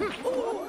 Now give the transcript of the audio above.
Oh!